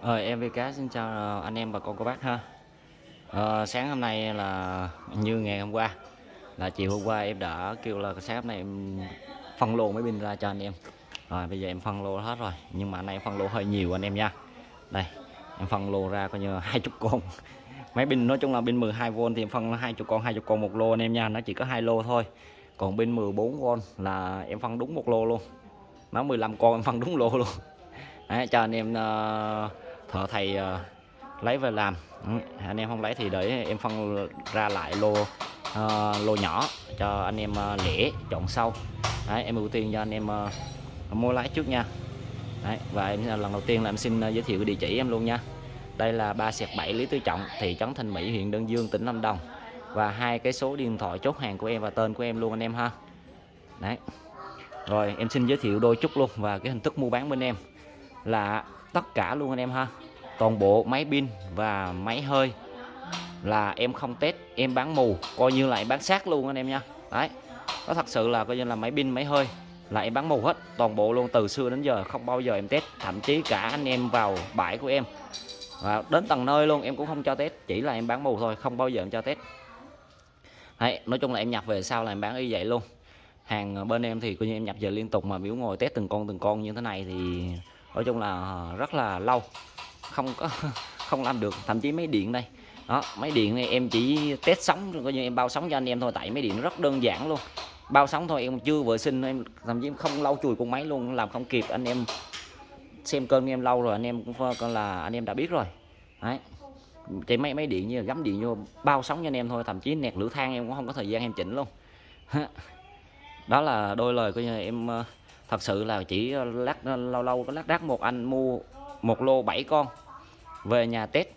Ờ, em VK xin chào ờ, anh em và con cô bác ha. Ờ, Sáng hôm nay là như ngày hôm qua Là chiều hôm qua em đã kêu là sáng hôm nay em phân lô mấy pin ra cho anh em. Rồi bây giờ em phân lô hết rồi Nhưng mà anh em phân lô hơi nhiều anh em nha. Đây em phân lô ra coi như hai chục con. Máy pin nói chung là pin 12V thì em phân hai chục con hai chục con một lô anh em nha Nó chỉ có hai lô thôi. Còn pin 14V là em phân đúng một lô luôn. Nó 15 con em phân đúng lô luôn. Đấy, cho anh em uh, thợ thầy uh, lấy về làm. Ừ, anh em không lấy thì để em phân ra lại lô uh, lô nhỏ cho anh em uh, lẻ chọn sau. Đấy, em ưu tiên cho anh em uh, mua lái trước nha. Đấy, và em lần đầu tiên là em xin uh, giới thiệu cái địa chỉ em luôn nha. Đây là 3 sẹt 7 Lý Tứ Trọng thị trấn Thanh Mỹ huyện Đơn Dương tỉnh Lâm Đồng. Và hai cái số điện thoại chốt hàng của em và tên của em luôn anh em ha. Đấy. Rồi em xin giới thiệu đôi chút luôn và cái hình thức mua bán bên em là tất cả luôn anh em ha. Toàn bộ máy pin và máy hơi là em không test, em bán mù, coi như là em bán sát luôn anh em nha. Đấy, nó thật sự là coi như là máy pin, máy hơi là em bán mù hết, toàn bộ luôn từ xưa đến giờ, không bao giờ em test. Thậm chí cả anh em vào bãi của em, và đến tầng nơi luôn, em cũng không cho test, chỉ là em bán mù thôi, không bao giờ em cho test. Đấy, nói chung là em nhập về sau là em bán y vậy luôn. Hàng bên em thì coi như em nhập về liên tục mà, biểu ngồi test từng con từng con như thế này thì nói chung là ờ, rất là lâu, không có, không làm được, thậm chí máy điện đây. Đó, máy điện này em chỉ test sóng, coi như em bao sóng cho anh em thôi, tại máy điện rất đơn giản luôn. Bao sóng thôi, em chưa vệ sinh, em thậm chí không lau chùi con máy luôn, làm không kịp, anh em xem cơn em lâu rồi, anh em cũng là anh em đã biết rồi. Đấy. Cái máy máy điện như là gắm điện vô, bao sóng cho anh em thôi, thậm chí nẹt lửa than em cũng không có thời gian em chỉnh luôn. Đó là đôi lời coi như em ờ, thật sự là chỉ ờ, lát ờ, lâu lâu có lát đác một anh mua một lô 7 con về nhà test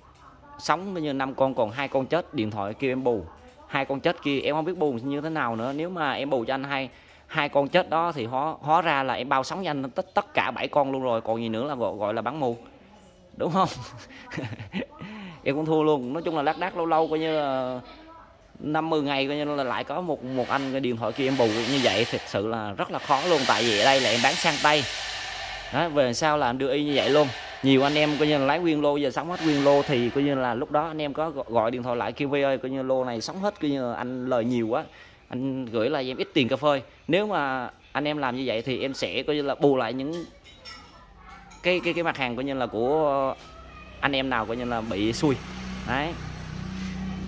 sống như năm con còn hai con chết điện thoại kêu em bù. Hai con chết kia em không biết bù như thế nào nữa. Nếu mà em bù cho anh hai hai con chết đó thì hóa hóa ra là em bao sống cho anh tất tất cả bảy con luôn rồi. Còn gì nữa là gọi, gọi là bán mù. Đúng không? Em cũng thua luôn. Nói chung là lát đác lâu lâu coi như là năm mười ngày coi như là lại có một một anh cái điện thoại kia em bù như vậy thật sự là rất là khó luôn. Tại vì ở đây là em bán sang tay. Đó, về sau là em đưa y như vậy luôn. Nhiều anh em coi như là lái nguyên lô giờ sống hết nguyên lô thì coi như là lúc đó anh em có gọi điện thoại lại kêu ơi coi như lô này sống hết coi như là anh lời nhiều quá. Anh gửi lại em ít tiền cà phê. Nếu mà anh em làm như vậy thì em sẽ coi như là bù lại những cái cái cái mặt hàng coi như là của anh em nào coi như là bị xui. Đấy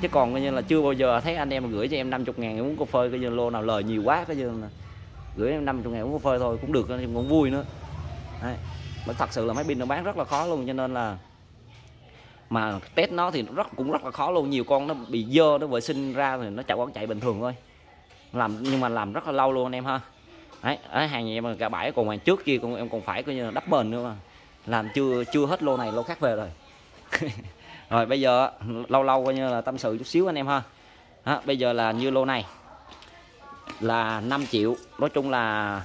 chứ còn coi như là chưa bao giờ thấy anh em gửi cho em 50 ngàn uống cà phê, coi như lô nào lời nhiều quá, coi như là gửi em 50 ngàn uống cà phê thôi, cũng được em cũng vui nữa. Đấy. mà thật sự là máy pin nó bán rất là khó luôn, cho nên là mà test nó thì rất, cũng rất là khó luôn. Nhiều con nó bị dơ, nó vệ sinh ra thì nó chạy quán chạy bình thường thôi. Làm, nhưng mà làm rất là lâu luôn anh em ha. Đấy ở hàng nhà em cả bãi, còn hàng trước kia còn em còn phải coi như là đắp bền nữa mà. Làm chưa chưa hết lô này, lô khác về rồi. rồi bây giờ lâu lâu coi như là tâm sự chút xíu anh em ha. Đó, bây giờ là như lô này là 5 triệu nói chung là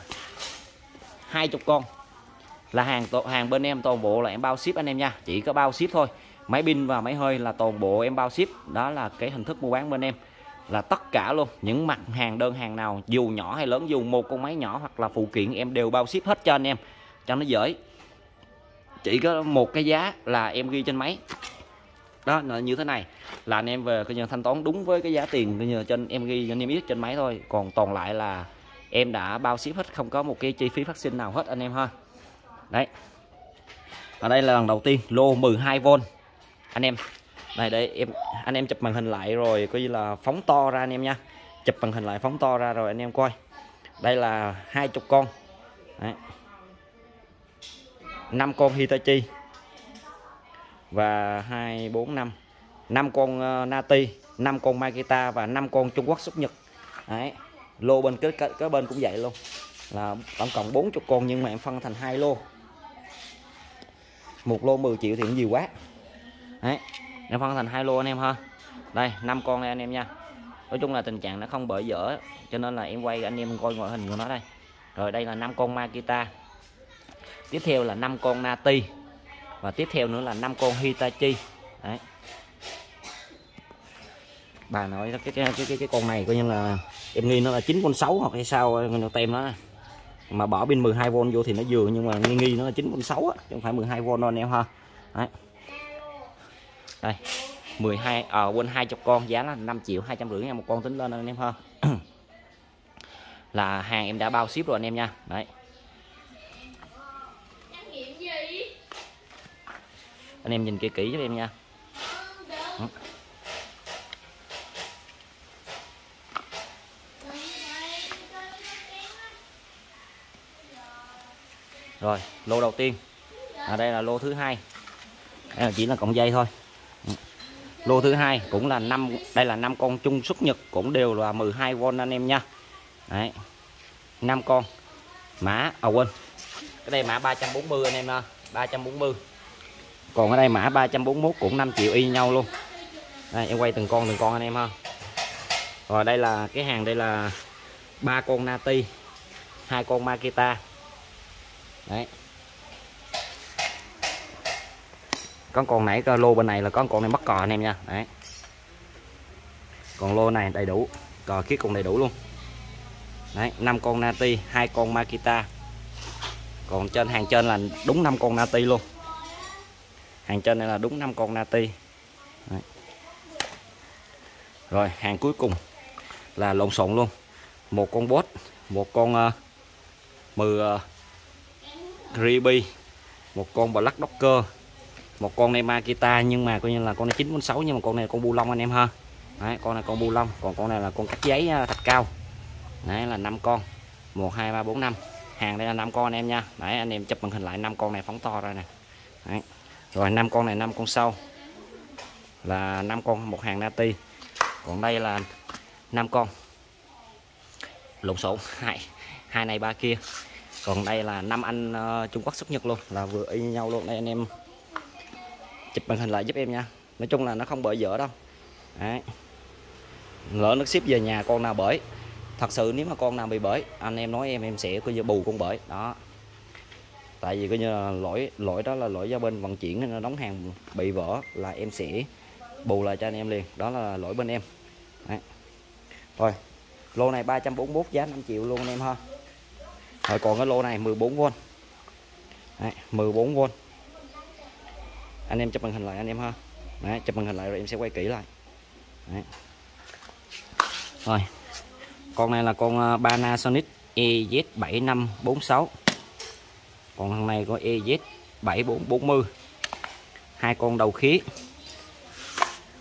hai chục con. Là hàng hàng bên em toàn bộ là em bao ship anh em nha chỉ có bao ship thôi. Máy pin và máy hơi là toàn bộ em bao ship đó là cái hình thức mua bán bên em. Là tất cả luôn những mặt hàng đơn hàng nào dù nhỏ hay lớn dù một con máy nhỏ hoặc là phụ kiện em đều bao ship hết cho anh em cho nó dễ. Chỉ có một cái giá là em ghi trên máy đó là như thế này. Là anh em về, coi như thanh toán đúng với cái giá tiền, coi như trên em ghi cho anh em biết trên máy thôi. Còn toàn lại là em đã bao ship hết, không có một cái chi phí phát sinh nào hết, anh em ha. Đấy. Ở đây là lần đầu tiên, lô 12V anh em, này đây, em, anh em chụp màn hình lại rồi, coi như là phóng to ra anh em nha. Chụp màn hình lại, phóng to ra rồi anh em coi. Đây là hai chục con. Đấy. 5 con Hitachi và 2 4 5 5 con uh, Nati 5 con Makita và 5 con Trung Quốc xuất Nhật. Đấy. Lô bên cái, cái, cái bên cũng vậy luôn. Là tổng cộng 40 con nhưng mà em phân thành hai lô. Một lô 10 triệu thì cũng nhiều quá. Đấy. Em phân thành hai lô anh em ha. Đây 5 con đây anh em nha. Nói chung là tình trạng nó không bởi dở cho nên là em quay anh em coi ngoại hình của nó đây. Rồi đây là 5 con Makita. Tiếp theo là 5 con Nati và tiếp theo nữa là 5 con Hitachi. Đấy. Bà nói cái cái cái cái, con này coi như là em nghi nó là chín con 6 hoặc hay sao tem nó. Mà bỏ pin 12V vô thì nó vừa nhưng mà nghi nghi nó là 9 con 6 á chứ không phải 12V đâu anh em ha. Đấy. đây 12 à, quên hai chục con giá là 5 triệu hai trăm rưỡi ngàn một con tính lên anh em ha. Là hàng em đã bao ship rồi anh em nha. Đấy. Anh em nhìn kỹ kỹ giúp em nha. Rồi lô đầu tiên. À, đây là lô thứ hai. Đây là chỉ là cọng dây thôi. Lô thứ hai cũng là năm đây là năm con chung xuất nhật cũng đều là 12V anh em nha. Đấy năm con. Mã à quên. Cái đây mã 340 anh em nha. 340 còn ở đây mã 341 cũng 5 triệu y nhau luôn. Đây, em quay từng con từng con anh em ha. Rồi đây là cái hàng, đây là ba con nati, hai con makita. Đấy. Con con nãy lô bên này là con con này mất cò anh em nha. Đấy. Còn lô này đầy đủ, cò kiết cùng đầy đủ luôn. Đấy, năm con nati, hai con makita. Còn trên, hàng trên là đúng năm con nati luôn hàng trên này là đúng 5 con nati. Đấy. rồi hàng cuối cùng là lộn xộn luôn. Một con bot một con ờ, uh, mừ uh, ờ, Ribi một con Black Docker một con này Makita nhưng mà coi như là con này 946 nhưng mà con này là con bu lông anh em ha. Đấy, con này con bu lông còn con này là con cắt giấy ờ, thạch cao. Đấy là 5 con. 1 2 3 4 5 hàng đây là 5 con anh em nha. Đấy anh em chụp màn hình lại 5 con này phóng to ra nè. Đấy rồi năm con này năm con sau. Là năm con một hàng nati. Còn đây là năm con. Lộn xộn hai hai này ba kia. Còn đây là năm anh uh, Trung Quốc xuất Nhật luôn. Là vừa y nhau luôn. Đây anh em chụp màn hình lại giúp em nha. Nói chung là nó không bởi dở đâu. Đấy. lỡ nó ship về nhà con nào bởi thật sự nếu mà con nào bị bởi anh em nói em em sẽ coi như bù con bởi đó tại vì coi như là lỗi lỗi đó là lỗi do bên vận chuyển nên nó đóng hàng bị vỡ là em sẽ bù lại cho anh em liền. Đó là lỗi bên em. Đấy. rồi lô này 341 giá 5 triệu luôn anh em ha. Rồi còn cái lô này 14V Đấy, 14V anh em chụp màn hình lại anh em ha. Đấy, chụp màn hình lại rồi em sẽ quay kỹ lại. Đấy. rồi con này là con à, Panasonic EZ7546 còn thằng này có EZ7440 hai con đầu khí.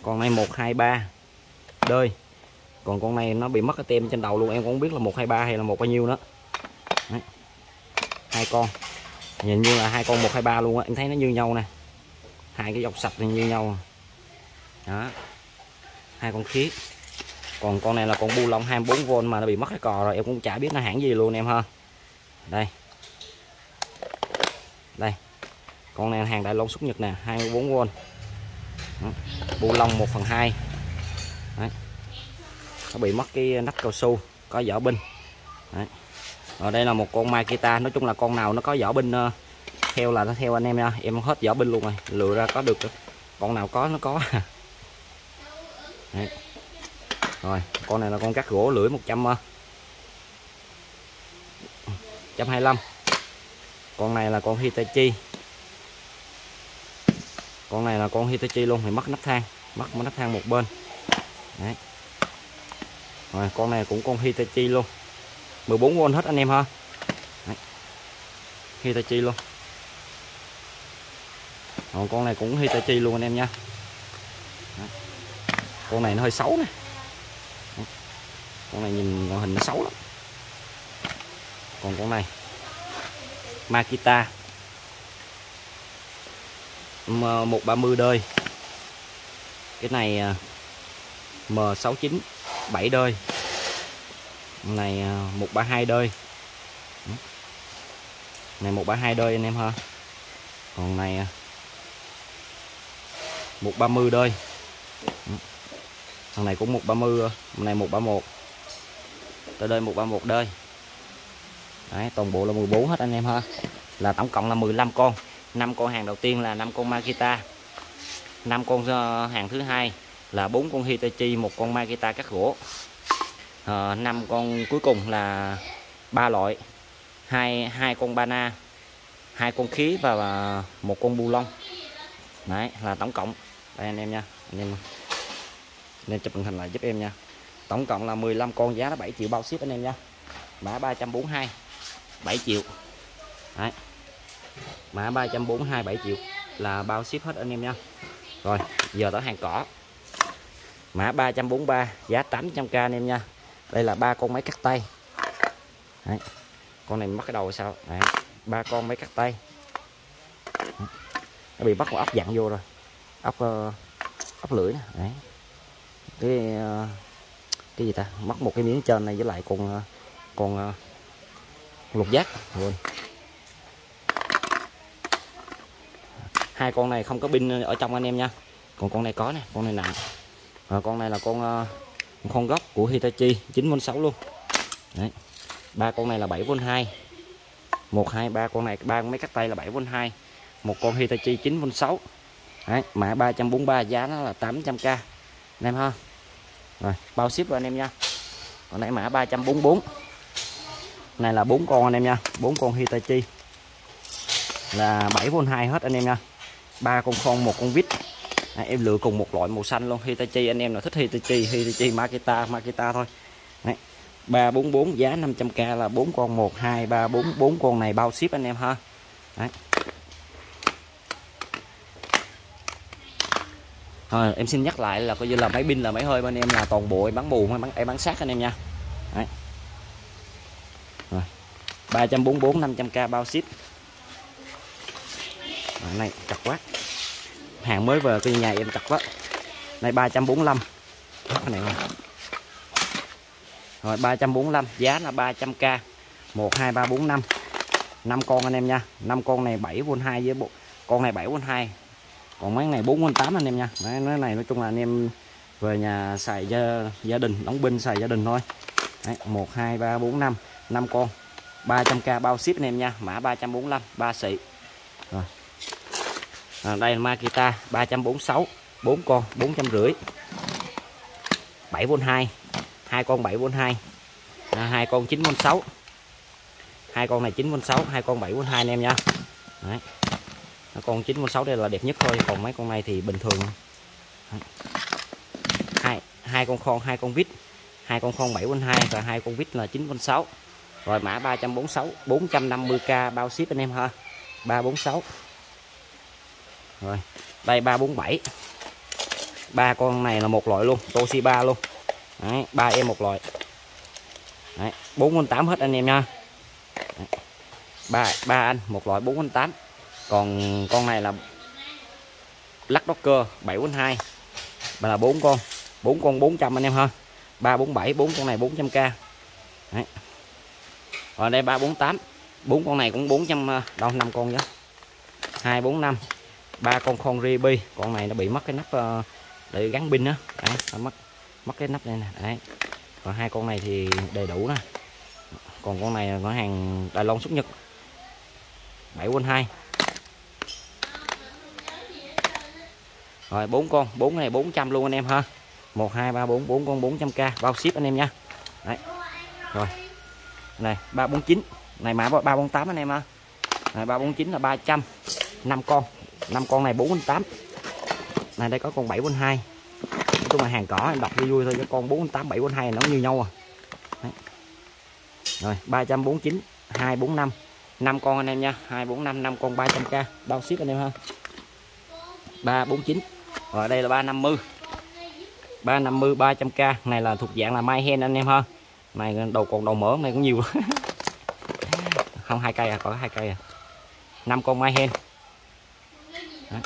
Con này 123 đơi còn con này nó bị mất cái tem trên đầu luôn, em cũng không biết là 123 hay là một bao nhiêu nữa. Đấy. hai con. Nhìn như là hai con 123 luôn á, em thấy nó như nhau nè. Hai cái dọc sạch như nhau. Đó. Hai con khí. Còn con này là con bu lông 24V mà nó bị mất cái cò rồi, em cũng chả biết nó hãng gì luôn em ha. Đây đây con này hàng đại long xuất nhật nè 24V đó. bu lông 1 phần 2 Đấy. nó bị mất cái nắp cao su có vỏ binh Đấy. rồi đây là một con Makita nói chung là con nào nó có vỏ binh uh, theo là nó theo anh em nha em hết vỏ binh luôn rồi lựa ra có được con nào có nó có Đấy. rồi con này là con cắt gỗ lưỡi 100 125 con này là con Hitachi. Con này là con Hitachi luôn thì mất nắp thang. Mất nắp thang một bên. Đấy. rồi, con này cũng con Hitachi luôn. 14V hết anh em ha. Đấy. Hitachi luôn. Còn con này cũng Hitachi luôn anh em nha. Con này nó hơi xấu nè. Con này nhìn ngoại hình nó xấu lắm. Còn con này. Makita. M130 đơi. Cái này à, M69 7 đơi. Này 132 à, đơi. Này 132 đơi anh em ha. Còn này à, 130 đôi thằng này cũng 130 này 131 tới đây 131 đôi Đấy, toàn bộ là 14 hết anh em ha. Là tổng cộng là 15 con. 5 con hàng đầu tiên là 5 con Makita. 5 con ờ, hàng thứ hai là 4 con Hitachi một con Makita cắt gỗ. Ờ, à, 5 con cuối cùng là ba loại. Hai hai con bana hai con khí và ờ, một con bu lông đấy là tổng cộng. Đây anh em nha anh em nên chụp hình hình lại giúp em nha. Tổng cộng là 15 con giá là 7 triệu bao ship anh em nha. Mã 342 7 triệu. Đấy. Mã 342 7 triệu là bao ship hết anh em nha. Rồi giờ tới hàng cỏ. Mã 343 giá 800k anh em nha. Đây là ba con máy cắt tay. Đấy. con này mắc cái đầu sao? Ba con máy cắt tay. Nó bị bắt một ốc dặn vô rồi. Ốc uh, ốc lưỡi nè. Đấy. Cái uh, cái gì ta? Mất một cái miếng trên này với lại con uh, con uh, lục giác. Luôn hai con này không có pin ở trong anh em nha. Còn con này có nè con này nặng. À, con này là con uh, con gốc của Hitachi 9V6 luôn. Đấy. Ba con này là 7V2 một hai ba con này ba mấy cách tay là 7V2 một con Hitachi 9V6 đấy mã 343 giá nó là 800k anh em ha. Rồi bao ship rồi anh em nha. Còn nãy mã 344 này là bốn con anh em nha bốn con Hitachi. Là 7V2 hết anh em nha. Ba con con một con vít. À, em lựa cùng một loại màu xanh luôn. Hitachi anh em nào thích Hitachi Hitachi Makita Makita thôi. Đấy. 344 giá 500k là bốn con 1 2 3 4 4 con này bao ship anh em ha. Đấy. Rồi, em xin nhắc lại là coi như là máy pin là máy hơi bên em là toàn bộ em bán bù hay bán em bán sát anh em nha Đấy. Rồi. 344 500k bao ship. Rồi, này chặt quá. Hàng mới về cái nhà em chặt quá. Này 345 cái này không rồi 345 giá là 300k 1 2 3 4 5 5 con anh em nha. 5 con này 7V2 với bộ con này 7V2 còn mấy này 4V8 anh em nha. Đấy, nói này nói chung là anh em về nhà xài gia, gia đình đóng binh xài gia đình thôi. Đấy, 1 2 3 4 5 5 con. 300k bao ship anh em nha. Mã 345 ba xị. Rồi. À, đây là Makita 346 4 con 450 7V2 hai con 7V2 à, hai con 9V6 hai con này 9V6 hai con 7V2 anh em nha. Đấy. con 9V6 đây là đẹp nhất thôi còn mấy con này thì bình thường. Đấy. hai hai con con hai con vít. Hai con con 7V2 và hai con vít là 9V6 rồi mã 346 450k bao ship anh em ha. 346 rồi đây 347 ba con này là một loại luôn Toshiba luôn. Đấy, ba em một loại. Đấy, 4 con 8 hết anh em nha. Ba ba anh một loại 4 con 8 còn con này là lắc docker 7 con 2 và là bốn con bốn con 400 anh em ha. 347 bốn con này 400k Đấy rồi, đây 348 bốn con này cũng 400 à, đâu, năm con nhá 245 ba con con ribi con này nó bị mất cái nắp ờ, để gắn pin á. Đấy, nó mất mất cái nắp này nè. Đấy. Còn hai con này thì đầy đủ nè. Còn con này là có hàng Đài Loan xuất Nhật 7 quân 2 rồi, bốn con. Bốn này 400 luôn anh em ha. 1 2 3 4 4 con 400k bao ship anh em nha. Đấy. Rồi này 349 này mã 348 anh em ha. Này 349 là 300 5 con. 5 con này 48 này, đây có con 7 2 nói chung là hàng cỏ, em đọc vui vui thôi cho con 4 8 7 2 nó như nhau à. Đấy. rồi 349 245 5 con anh em nha 245 5 con 300k bao ship anh em ha. 349 rồi, đây là 350 350 300k này là thuộc dạng là mai hen anh em ha này đầu còn đầu mỡ này cũng nhiều. Không, hai cây à có hai cây à. Năm con mai hen. Đó.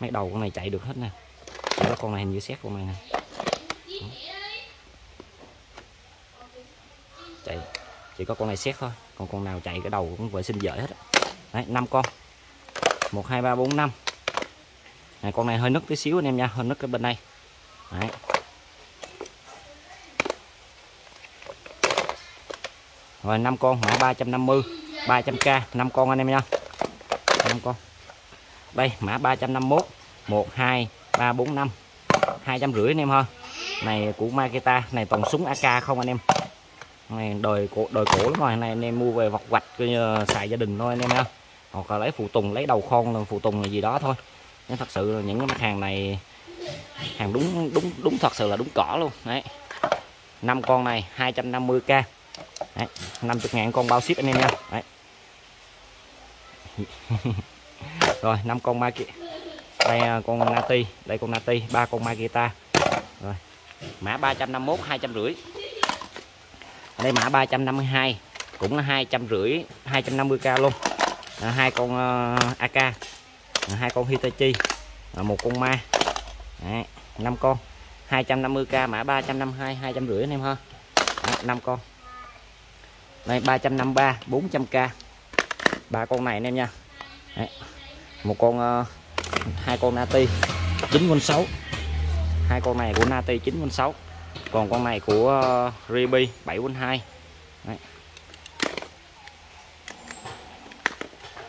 mấy đầu con này chạy được hết nè. Chỉ có con này hình như xét con này nè. Chạy, chỉ có con này xét thôi. Còn con nào chạy cái đầu cũng vệ sinh dễ hết đấy, năm con. Một, hai, ba, bốn, năm. Này, con này hơi nứt tí xíu anh em nha, hơi nứt cái bên đây. Đấy. Rồi 5 con mã 350 300k 5 con anh em nha. 5 con. Đây, mã 351 1 2 3 4 5 250 anh em ha. Này, của Makita. Này, toàn súng AK không anh em? Này, đời cổ đời cổ lắm rồi. Này, anh em mua về vọc vạch xài gia đình thôi anh em ha. Hoặc là lấy phụ tùng, lấy đầu con phụ tùng là gì đó thôi. Nhưng thật sự là những cái mặt hàng này, hàng đúng đúng đúng thật sự là đúng cỏ luôn. Đấy. Năm con này 250k đấy, 50 ngàn con bao ship anh em nha. Đấy. rồi 5 con ma kia đây à, con nati. Đây con nati ba con magita rồi. Mã 351 250 đây mã 352 cũng là hai trăm rưỡi 250k luôn. À, hai con à, uh, AK à, hai con Hitachi. À, một con ma. Đấy, 5 con. 250k mã 352 250 anh em ha. Đấy, 5 con đây 353 400k ba con này anh em nha. Đấy, một con uh, hai con nati 9.6 hai con này của nati 9.6 còn con này của uh, Ribi 7.2 Đấy.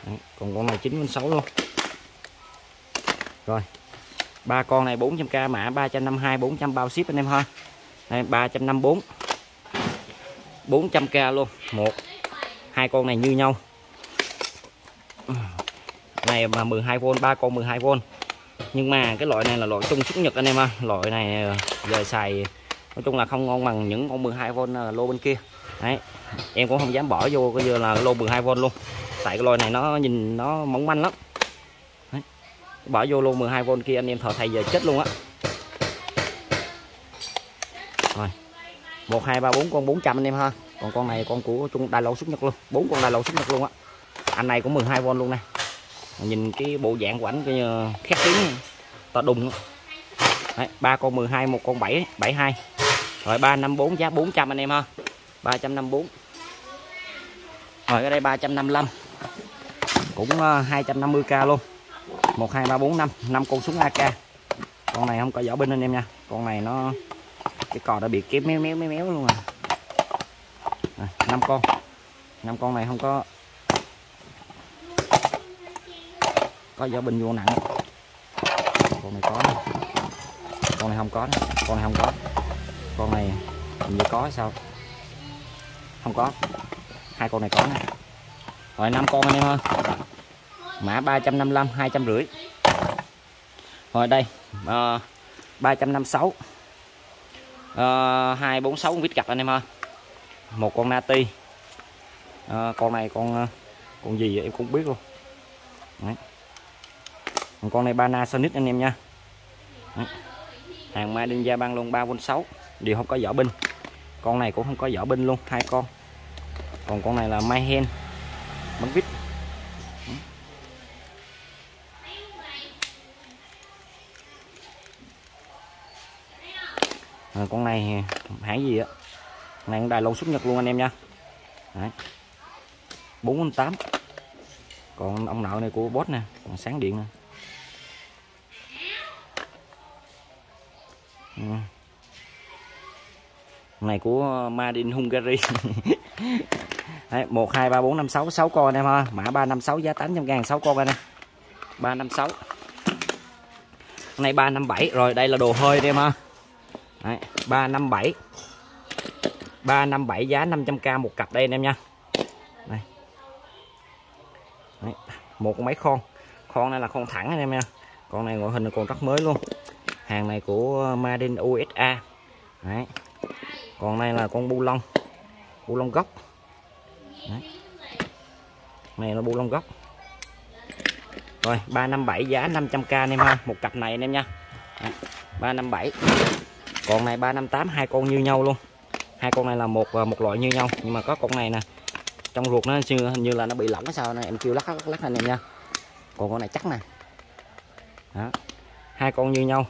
Đấy, còn con này 9.6 luôn. Rồi. Ba con này 400k mã 352 400 bao ship anh em ha. Đây 354 400k luôn. Một, hai con này như nhau. Này mà 12V ba con 12V nhưng mà cái loại này là loại trung xuất nhật anh em ạ. À. loại này ờ, giờ xài, nói chung là không ngon bằng những con 12V ờ, lô bên kia. Đấy, em cũng không dám bỏ vô coi như là lô 12V luôn. Tại cái loại này nó nhìn, nó mỏng manh lắm. Đấy. bỏ vô lô 12V kia anh em thợ thầy giờ chết luôn á. Rồi một, hai, ba, bốn, con 400 anh em ha. Còn con này, con của trung đài lầu xuất nhật luôn. Bốn con đài lầu xuất nhật luôn á. Anh này cũng 12V luôn nè. Nhìn cái bộ dạng của ảnh coi như khét tiếng to đùng ba con 12 một con 7 72 rồi 354 giá 400 anh em ha. 354 rồi ở đây 355 cũng ờ, 250k luôn. 1 2 3 4 5 5 con súng AK con này không có vỏ binh anh em nha. Con này nó cái cò đã bị kéo méo méo méo méo luôn à. à 5 con. 5 con này không có có vỏ bình vô nặng. Con này có này. con này không có này. con này không có. Con này hình như có hay sao? Không có. Hai con này có nè. Rồi năm con anh em ơi. Mã 355 250 rồi đây. Ờ, uh, 356 uh, 246 vít cặp anh em ơi. Một con nati. À, con này con ờ, con gì vậy? Em cũng biết luôn. Đấy. Còn con này Panasonic anh em nha. Đấy. hàng mai đinh gia băng luôn 3 quân 6 đều không có vỏ binh. Con này cũng không có vỏ binh luôn hai con. Còn con này là Mayhen vít à, con này hãng gì á? Này đài lâu xuất nhật luôn anh em nha. Đấy. 48 còn ông nội này của boss nè còn sáng điện nè. Ừ. này của Madin Hungary. Đấy, 1 2 3 4 5 6 6 con anh em ha. Mã 356 giá 800 ngàn 6 con anh em. 356 này 357 rồi đây là đồ hơi anh em ha. Đấy, 357 357 giá 500k một cặp đây anh em nha. Đây. Đấy, một máy con con này là con thẳng anh em nha. Con này ngoại hình là còn rất mới luôn. Hàng này của Madin USA Đấy. còn này là con bu lông bu lông gốc. Đấy. này là bu lông gốc. Rồi 357 giá 500k anh em ha. Một cặp này anh em nha. Đấy. 357 còn này 358 hai con như nhau luôn. Hai con này là một à, một loại như nhau. Nhưng mà có con này nè, trong ruột nó như hình như là nó bị lỏng sao này, em kêu lắc lắc lắc anh em nha. Còn con này chắc nè. Đó. hai con như nhau.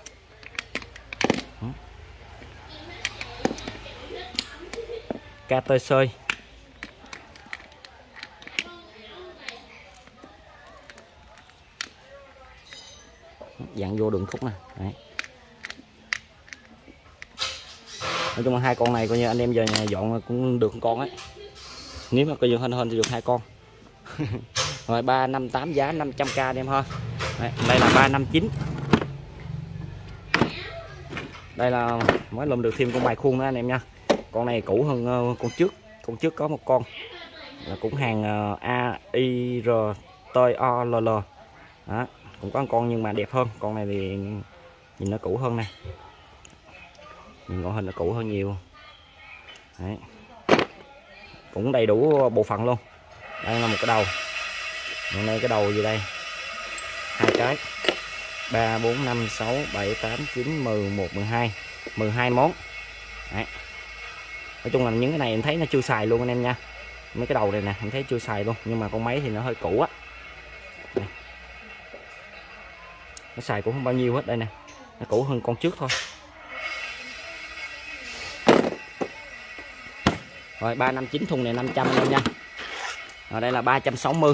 Ca tơi sơi dặn vô đường khúc nè. Đấy. Nói chung là hai con này coi như anh em giờ dọn cũng được con ấy. Nếu mà coi như hên hên thì được hai con. Rồi ba năm tám giá 500k anh em thôi. đây, đây là ba năm chín. Đây là mới lùm được thêm con bài khuôn nữa anh em nha. Con này cũ hơn ờ, con trước. Con trước có một con. Là cũng hàng ờ, A I R T O L L. Đó cũng có một con nhưng mà đẹp hơn. Con này thì nhìn nó cũ hơn này nhìn ngoại hình nó cũ hơn nhiều. Đấy. cũng đầy đủ ờ, bộ phận luôn. Đây là một cái đầu. Hôm nay cái đầu gì đây? Hai cái. 3 4 5 6 7 8 9 10 11 12 12 món. Đấy. nói chung là những cái này em thấy nó chưa xài luôn anh em nha. Mấy cái đầu này nè, em thấy chưa xài luôn. Nhưng mà con máy thì nó hơi cũ á. Nó xài cũng không bao nhiêu hết đây nè. Nó cũ hơn con trước thôi. Rồi 359 thùng này 500 anh em nha. Ở đây là 360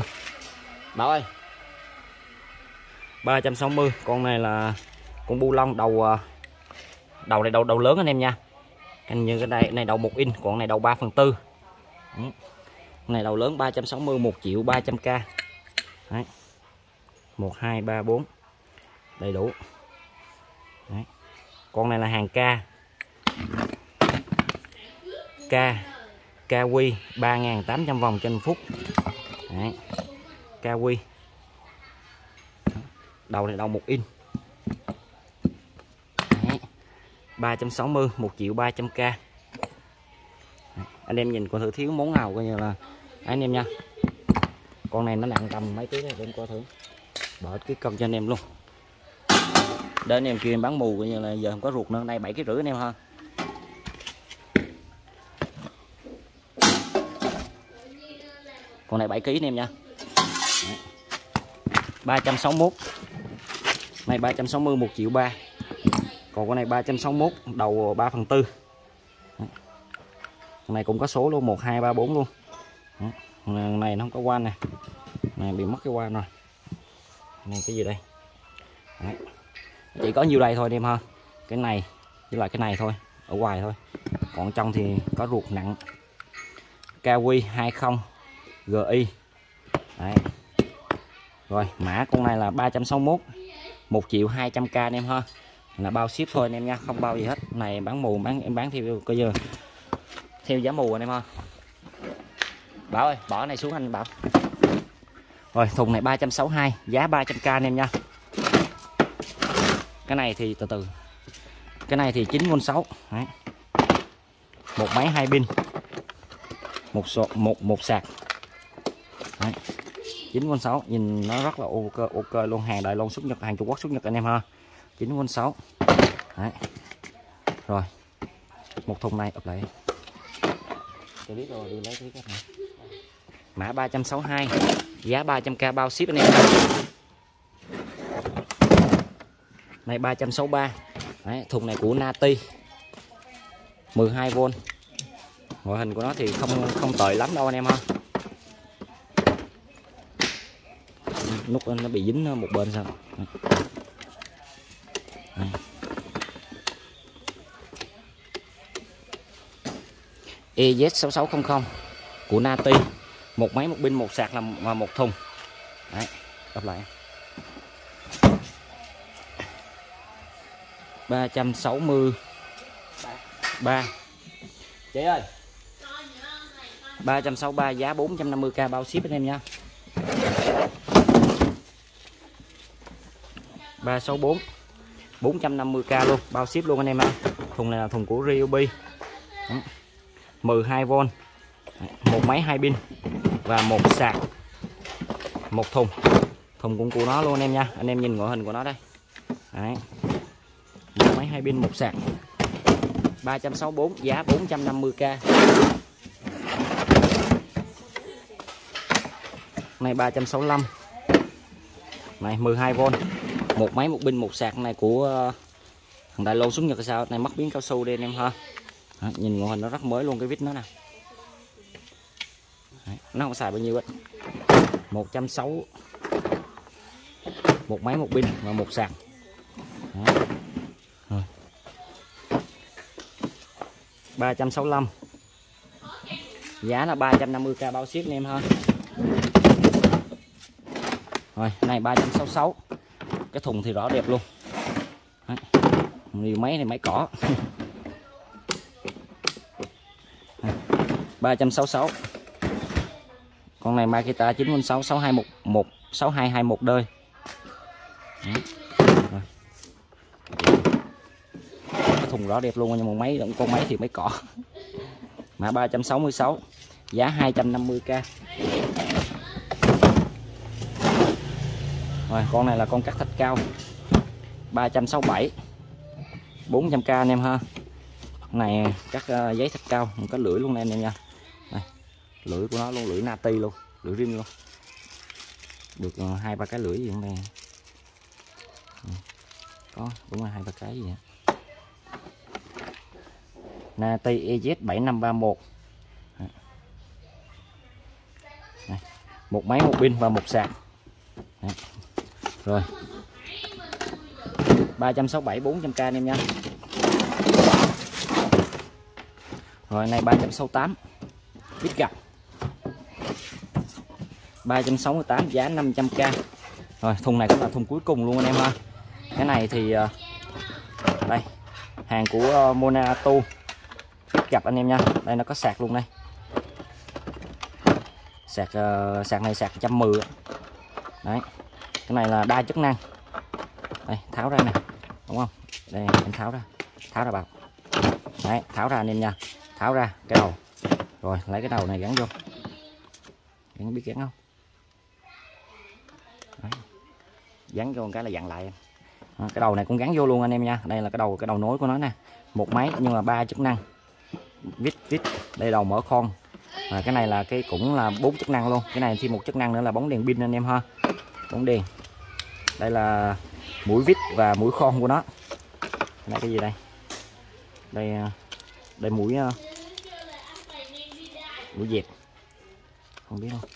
Bảo ơi. 360 con này là con bu lông đầu à, đầu này đầu đầu lớn anh em nha. Anh như cái này này đầu 1 in còn này đầu 3 phần tư. Này đầu lớn 360 1 triệu 300k Đấy. 1 2 3 4 đầy đủ. Đấy. con này là hàng K K KW 3.800 vòng trên phút. Đấy. KW đầu này đầu một in. 360 1 triệu 300k anh em nhìn con thử thiếu món nào coi như là anh em nha. Con này nó nặng tầm mấy ký này để em coi thử. Bỏ cái cân cho anh em luôn. Để anh em kia em bán mù coi như là giờ không có ruột nữa đây bảy ký rưỡi anh em ha. Con này 7 kg anh em nha. 361 này 360 1 triệu 3 còn con này 361 đầu 3 phần 4 con này cũng có số luôn 1 2 3 4 luôn. Con này nó không có quan nè. Này, bị mất cái quan rồi. Này cái gì đây? Đấy. chỉ có nhiêu đây thôi em ha. Cái này với lại cái này thôi, ở ngoài thôi. Còn trong thì có ruột nặng. KW 20 GI Đấy. rồi mã con này là 361 1 triệu 200k anh em ha. Là bao ship thôi anh em nha không bao gì hết. Này bán mù bán em bán theo coi giờ. Theo giá mù anh em ha. Bảo ơi bỏ này xuống anh Bảo. Rồi thùng này 362 giá 300k anh em nha. Cái này thì từ từ. Cái này thì 9V6 Đấy. một máy hai pin. Một sọ, một một sạc. Đấy. 9 con 6 nhìn nó rất là ok ok luôn. Hàng Đài Loan xuất Nhật hàng Trung Quốc xuất Nhật anh em ha. 9 con 6 Đấy. rồi. Một thùng này ập lại. Tôi biết rồi đi lấy cái này mã 362 giá 300k bao ship anh em ha. Này 363 Đấy, thùng này của Nati. 12V ngoại hình của nó thì không không tệ lắm đâu anh em ha. Nút nó bị dính một bên sao? EZ6600 của Nati. Một máy, một pin, một sạc là một thùng. Đấy, đọc lại. 360 3 chị ơi. 363 giá 450k bao ship anh em nha. 364 450k luôn, bao ship luôn anh em ha thùng này là thùng của Ryobi. 12V một máy hai pin và một sạc, một thùng. Thùng cũng của nó luôn anh em nha. Anh em nhìn ngoại hình của nó đây. Đấy. một máy hai pin, một sạc. 364 giá 450k này 365 này 12V một máy một binh một sạc này của ờ, thằng Đại Lô xuống Nhật sao? Này mắc biến cao su đi anh em ha. Đó, nhìn ngoại hình nó rất mới luôn cái vít nó nè. Nó không xài bao nhiêu hết. 160 một máy một pin và một sạc. Đó. Rồi. 365 giá là 350k bao ship anh em ha. Rồi này 366 cái thùng thì rõ đẹp luôn. Đấy. máy này, máy cỏ. 366 con này Makita 916 6211 6221 đời Đấy. Rồi. cái thùng rõ đẹp luôn, nhưng mà máy, con máy thì máy cỏ. Mã 366 giá 250k rồi con này là con cắt thạch cao. 367 400k anh em ha. Này cắt uh, giấy thạch cao có lưỡi luôn anh em nha. Này, lưỡi của nó luôn lưỡi nati luôn lưỡi rim luôn. Được ờ, hai uh, ba cái lưỡi gì không đây? Ừ, có đúng là hai ba cái gì vậy? Nati EZ 7531 Này. một. Máy một pin và một sạc. Đấy rồi. 367 400k anh em nha. Rồi này 368 biết gặp. 368 giá 500k rồi thùng này cũng là thùng cuối cùng luôn anh em ha. Cái này thì ờ, đây hàng của ờ, Monato. Gặp anh em nha. Đây nó có sạc luôn đây. Sạc ờ, sạc này sạc 110 đấy cái này là đa chức năng. Đây, tháo ra nè, đúng không? Đây, em tháo ra tháo ra vào đấy, tháo ra anh em nha tháo ra cái đầu. Rồi, lấy cái đầu này gắn vô. Gắn biết gắn không? Đấy. gắn vô một cái là dặn lại cái đầu này cũng gắn vô luôn anh em nha. Đây là cái đầu cái đầu nối của nó nè. Một máy, nhưng mà ba chức năng. Vít vít, đây đầu mở khoan và cái này là cái cũng là bốn chức năng luôn. Cái này thêm một chức năng nữa là bóng đèn pin anh em ha. Bóng đèn đây là mũi vít và mũi khoan của nó. Này cái gì đây? Đây à, đây mũi à, mũi dẹp. Không biết không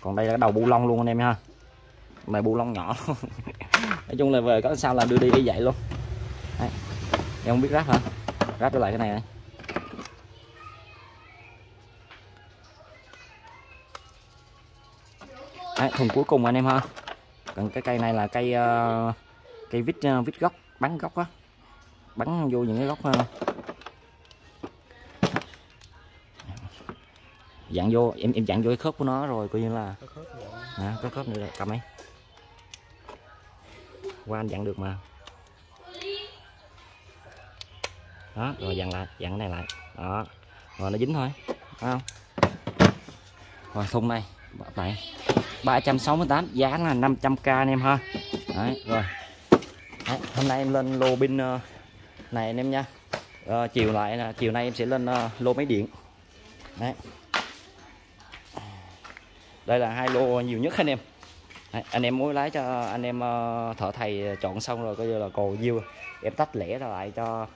còn đây là cái đầu bu lông luôn anh em ha này bu lông nhỏ. Nói chung là về có sao là đưa đi đi dậy luôn. Đấy. em không biết ráp hả? Ráp trở lại cái này này. Đấy, thùng cuối cùng anh em ha cái cây này là cây uh, cây vít uh, vít gốc bắn gốc á. Bắn vô những cái gốc uh, dặn vô em em dặn vô cái khớp của nó rồi coi như là à, có khớp nữa cầm ấy. Qua anh dặn được mà. Đó rồi dặn lại dặn cái này lại. Đó. Rồi nó dính thôi Thấy không? Rồi thùng này bọc 368 giá là 500k anh em ha. Đấy, rồi. Đấy, hôm nay em lên lô pin ờ, này anh em nha. À, chiều lại là chiều nay em sẽ lên ờ, lô máy điện. Đấy. đây là hai lô nhiều nhất anh em. Đấy, anh em muốn lái cho anh em thợ thầy chọn xong rồi coi như là cồ diêu em tách lẻ ra lại cho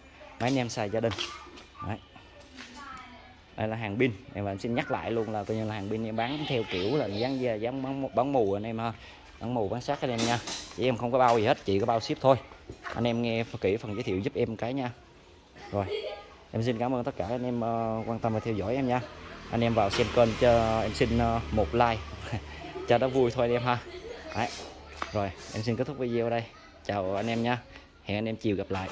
mấy anh em xài gia đình. Đấy đây là hàng pin. Em và xin nhắc lại luôn là coi như là hàng pin em bán theo kiểu là dán dán bán, bán mù anh em ha bán mù bán sát anh em nha. Chị em không có bao gì hết chỉ có bao ship thôi. Anh em nghe kỹ phần giới thiệu giúp em cái nha. Rồi em xin cảm ơn tất cả anh em uh, quan tâm và theo dõi em nha. Anh em vào xem kênh cho em xin uh, một like. Cho nó vui thôi anh em ha. Đấy. rồi em xin kết thúc video đây. Chào anh em nha. Hẹn anh em chiều gặp lại.